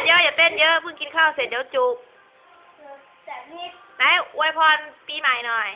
นเยอะอย่าเต้นเยอะเพิ่งกินข้าวเสร็จเดี๋ยวจุกแต่นี่ ไหนอวยพรปีใหม่หน่อย